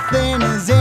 something is in